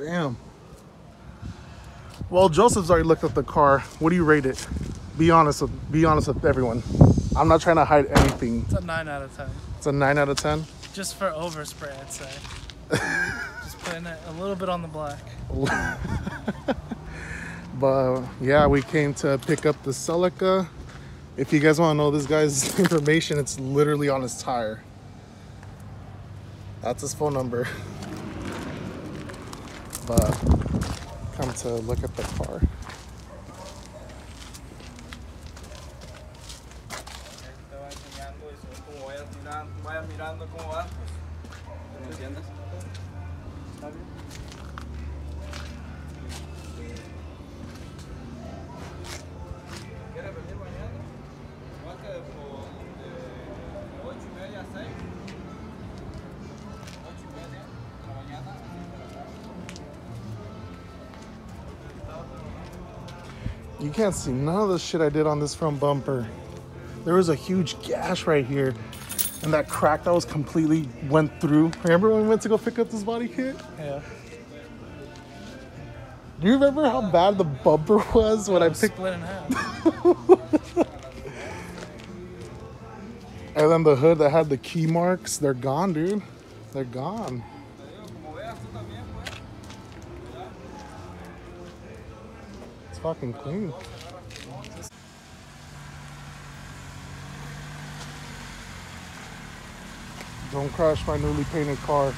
Damn. Well, Joseph's already looked at the car. What do you rate it? Be honest with be honest with everyone. I'm not trying to hide anything. It's a 9 out of 10. It's a nine out of ten. Just for overspray, I'd say. Just putting it a little bit on the black. But uh, yeah, we came to pick up the Celica. If you guys want to know this guy's information, it's literally on his tire. That's his phone number. But come to look at the car. Te va enseñando y según como vayas mirando, vayas mirando cómo vas, pues, ¿me entiendes? You can't see none of the shit I did on this front bumper. There was a huge gash right here. And that crack that was completely went through. Remember when we went to go pick up this body kit? Yeah. Do you remember how bad the bumper was when I picked Split in half. And then the hood that had the key marks, they're gone, dude. They're gone. Fucking clean. Don't crash my newly painted car.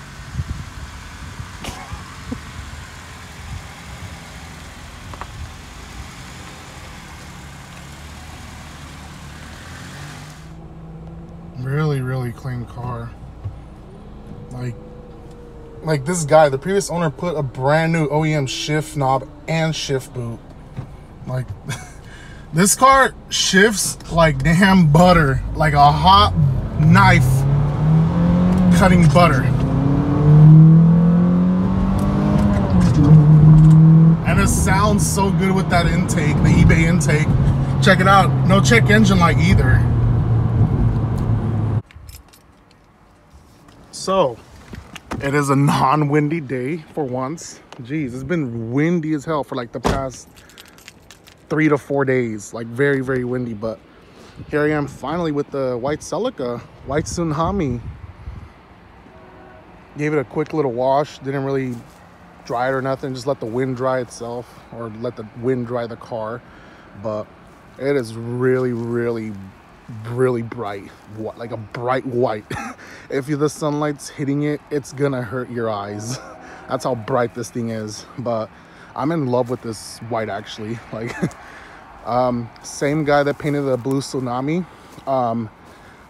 really, really clean car. Like, like this guy, the previous owner put a brand new OEM shift knob and shift boot. Like, this car shifts like damn butter, like a hot knife cutting butter. And it sounds so good with that intake, the eBay intake. Check it out. No check engine light either. So, it is a non-windy day for once. Jeez, it's been windy as hell for like the past three to four days. Like very, very windy. But here I am finally with the white Celica, white Tsunami. Gave it a quick little wash. Didn't really dry it or nothing. Just let the wind dry itself or let the wind dry the car. But it is really, really really bright what like a bright white if the sunlight's hitting it it's gonna hurt your eyes that's how bright this thing is but i'm in love with this white actually like um same guy that painted the blue tsunami um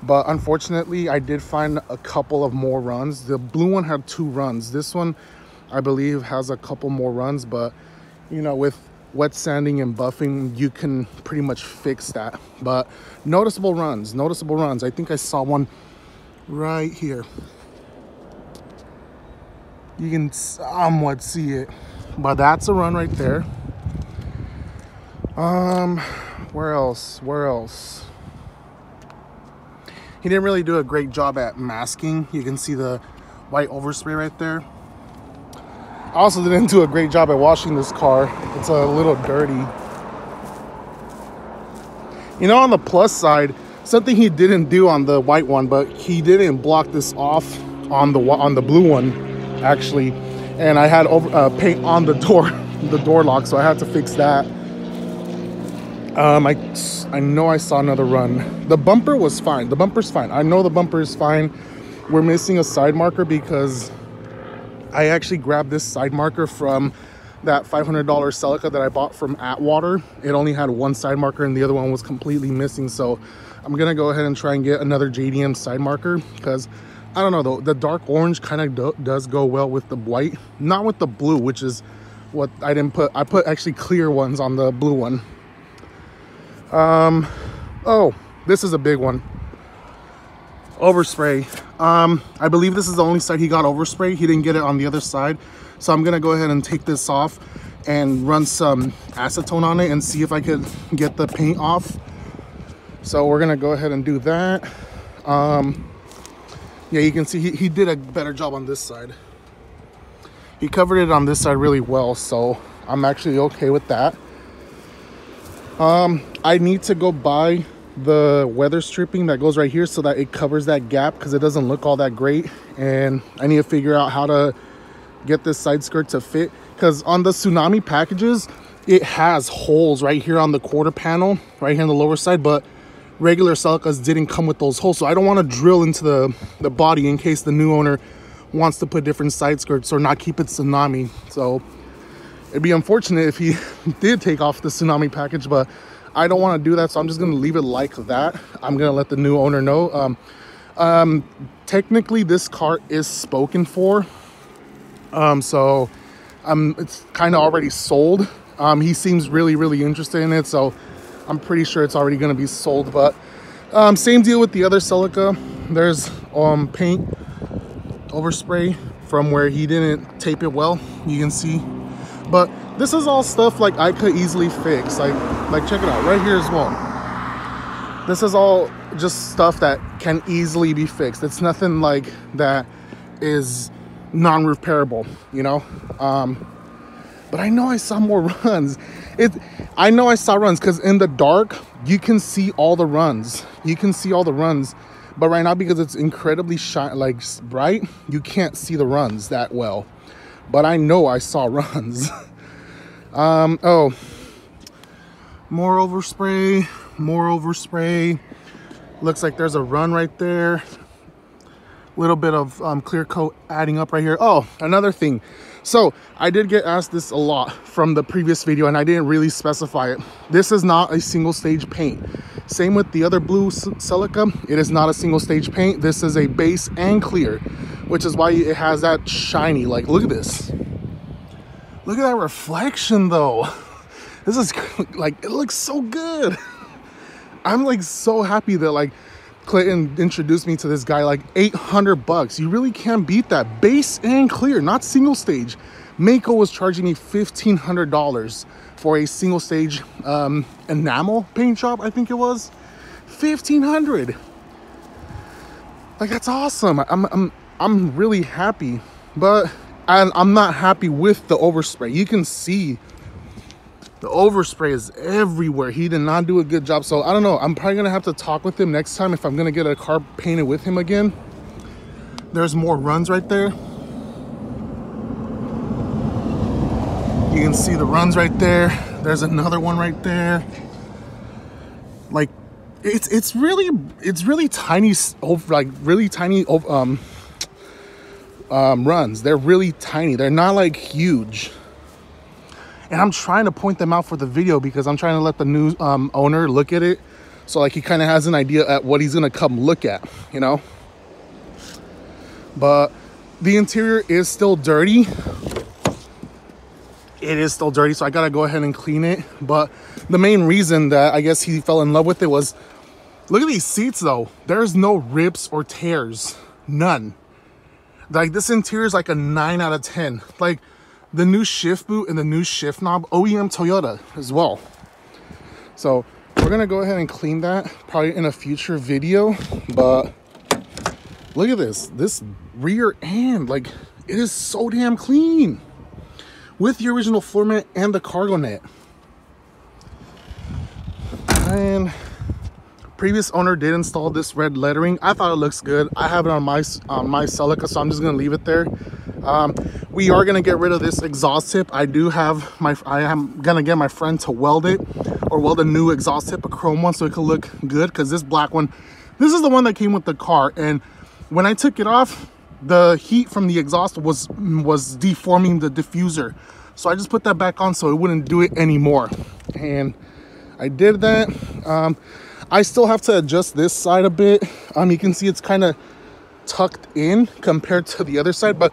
but unfortunately i did find a couple of more runs. The blue one had two runs. This one i believe has a couple more runs but you know with wet sanding and buffing you can pretty much fix that. But noticeable runs noticeable runs. I think i saw one right here. You can somewhat see it but that's a run right there um where else where else he didn't really do a great job at masking you can see the white overspray right there also didn't do a great job at washing this car. It's a little dirty. You know, on the plus side, something he didn't do on the white one, but he didn't block this off on the on the blue one, actually. And I had over, uh, paint on the door, the door lock, so I had to fix that. Um, I I know I saw another run. The bumper was fine. The bumper's fine. I know the bumper is fine. We're missing a side marker because I actually grabbed this side marker from that $500 Celica that I bought from Atwater. It only had one side marker and the other one was completely missing. So I'm gonna go ahead and try and get another JDM side marker because I don't know though, the dark orange kind of do does go well with the white, not with the blue, which is what I didn't put. I put actually clear ones on the blue one. Um, oh, this is a big one. Overspray. Um i believe this is the only side he got overspray. He didn't get it on the other side. So i'm gonna go ahead and take this off and run some acetone on it and see if i could get the paint off. So we're gonna go ahead and do that. Um yeah you can see he, he did a better job on this side. He covered it on this side really well so i'm actually okay with that. Um i need to go buy the weather stripping that goes right here so that it covers that gap because it doesn't look all that great and i need to figure out how to get this side skirt to fit because on the tsunami packages it has holes right here on the quarter panel right here on the lower side but regular Celicas didn't come with those holes so i don't want to drill into the the body in case the new owner wants to put different side skirts or not keep it tsunami so it'd be unfortunate if he did take off the tsunami package but I don't want to do that, so I'm just going to leave it like that. I'm going to let the new owner know. Um, um, technically, this car is spoken for, um, so um, it's kind of already sold. Um, he seems really, really interested in it, so I'm pretty sure it's already going to be sold. But um, same deal with the other Celica. There's um, paint overspray from where he didn't tape it well. You can see, but this is all stuff like I could easily fix. Like, like check it out right here as well. This is all just stuff that can easily be fixed. It's nothing like that is non-repairable, you know? Um, but I know I saw more runs. It, I know I saw runs because in the dark, you can see all the runs. You can see all the runs. But right now, because it's incredibly shine, like bright, you can't see the runs that well. But I know I saw runs. Um, oh, more overspray, more overspray. Looks like there's a run right there. Little bit of um, clear coat adding up right here. Oh, another thing. So I did get asked this a lot from the previous video and I didn't really specify it. This is not a single stage paint. Same with the other blue Celica. It is not a single stage paint. This is a base and clear, which is why it has that shiny, like look at this. Look at that reflection though. This is like, it looks so good. I'm like so happy that like Clayton introduced me to this guy like 800 bucks. You really can't beat that. Base and clear, not single stage. Maaco was charging me $1,500 for a single stage um, enamel paint job, I think it was. 1500 Like that's awesome. I'm, I'm, I'm really happy. But I'm not happy with the overspray. You can see the overspray is everywhere. He did not do a good job. So I don't know. I'm probably gonna have to talk with him next time if I'm gonna get a car painted with him again. There's more runs right there. You can see the runs right there. There's another one right there. Like it's it's really it's really tiny like really tiny um um, runs. They're really tiny. They're not like huge. And I'm trying to point them out for the video because I'm trying to let the new um, owner look at it. So like he kind of has an idea at what he's gonna come look at, you know? But the interior is still dirty. It is still dirty, so I gotta go ahead and clean it. But the main reason that I guess he fell in love with it was, look at these seats though. There's no rips or tears, none. Like this interior is like a nine out of 10. Like the new shift boot and the new shift knob, OEM Toyota as well. So we're gonna go ahead and clean that probably in a future video, but look at this, this rear end, like it is so damn clean with the original floor mat and the cargo net. And previous owner did install this red lettering. I thought it looks good. I have it on my on my Celica, so I'm just gonna leave it there. Um, we are gonna get rid of this exhaust tip. I do have my, I am gonna get my friend to weld it or weld a new exhaust tip, a chrome one, so it could look good. Because this black one, this is the one that came with the car, and when I took it off, the heat from the exhaust was was deforming the diffuser. So I just put that back on so it wouldn't do it anymore. And I did that. Um, I still have to adjust this side a bit. Um, you can see it's kind of tucked in compared to the other side, but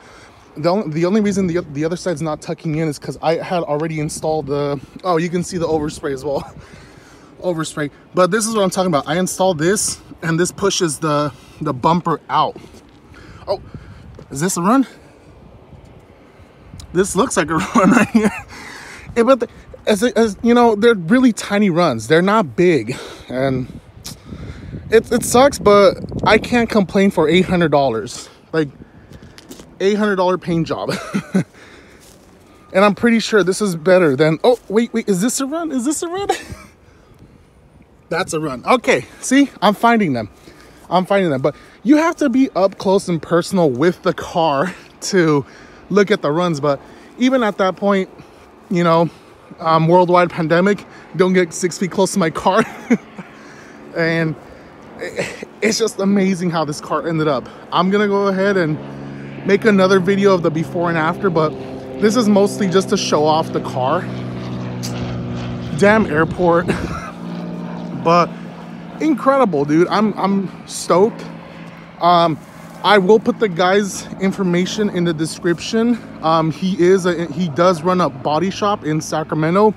the only, the only reason the, the other side's not tucking in is because I had already installed the, oh, you can see the overspray as well. overspray. But this is what I'm talking about. I installed this and this pushes the, the bumper out. Oh, is this a run? This looks like a run right here. Yeah, but the, as, as you know, they're really tiny runs. They're not big, and it it sucks. But I can't complain for eight hundred dollars. Like eight hundred dollar paint job. And I'm pretty sure this is better than, oh, wait, wait, is this a run? Is this a run? That's a run. Okay, see, I'm finding them. I'm finding them. But you have to be up close and personal with the car to look at the runs. But even at that point, you know, um, worldwide pandemic, don't get six feet close to my car. and it's just amazing how this car ended up. I'm gonna go ahead and make another video of the before and after, but this is mostly just to show off the car. Damn airport. but incredible, dude. I'm I'm stoked. Um, I will put the guy's information in the description. Um, he is a, he does run a body shop in Sacramento.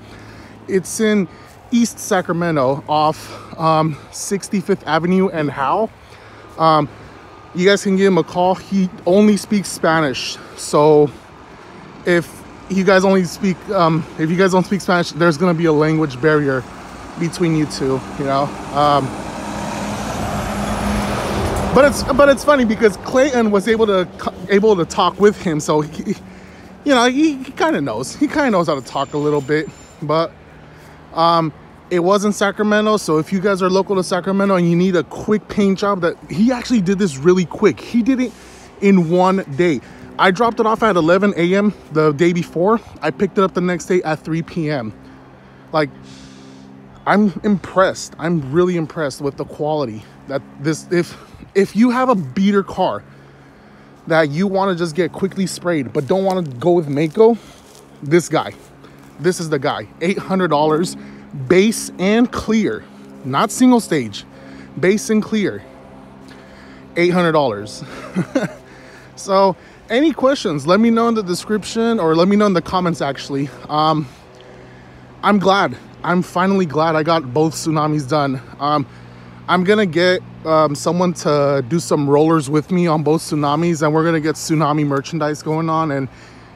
It's in East Sacramento off um, 65th Avenue and Howe. Um, you guys can give him a call. He only speaks Spanish. So if you guys only speak, um, if you guys don't speak Spanish, there's gonna be a language barrier between you two, you know? Um, but it's but it's funny because Clayton was able to able to talk with him, so he, you know he, he kind of knows he kind of knows how to talk a little bit. But um, it was in Sacramento, so if you guys are local to Sacramento and you need a quick paint job, that he actually did this really quick. He did it in one day. I dropped it off at 11 a.m. the day before. I picked it up the next day at 3 p.m. Like I'm impressed. I'm really impressed with the quality that this if if you have a beater car that you want to just get quickly sprayed but don't want to go with Maaco, this guy, this is the guy. $800 base and clear, not single stage, base and clear. $800. so, any questions, let me know in the description or let me know in the comments actually. Um, I'm glad. I'm finally glad I got both tsunamis done. Um, I'm gonna get um, someone to do some rollers with me on both tsunamis and we're gonna get tsunami merchandise going on and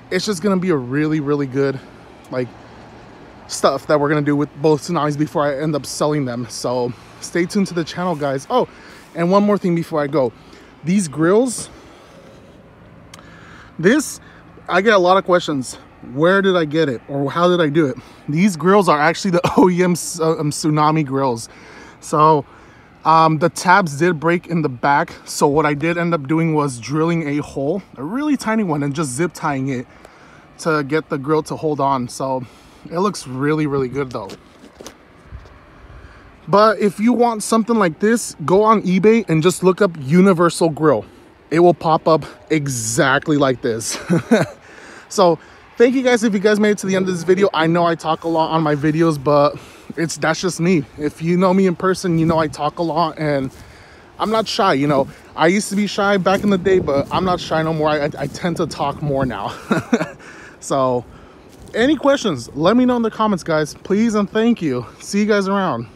it's just gonna be a really really good like stuff that we're gonna do with both tsunamis before I end up selling them. So stay tuned to the channel guys. Oh and one more thing before I go. These grills this I get a lot of questions. Where did I get it or how did I do it? These grills are actually the OEM um, tsunami grills. So um, the tabs did break in the back. So what I did end up doing was drilling a hole, a really tiny one, and just zip tying it to get the grill to hold on. So it looks really, really good though. But if you want something like this, go on eBay and just look up Universal Grill. It will pop up exactly like this. so thank you guys if you guys made it to the end of this video. I know I talk a lot on my videos, but it's that's just me if you know me in person you know i talk a lot and i'm not shy you know i used to be shy back in the day but i'm not shy no more i, I tend to talk more now so any questions let me know in the comments guys. Please and thank you. See you guys around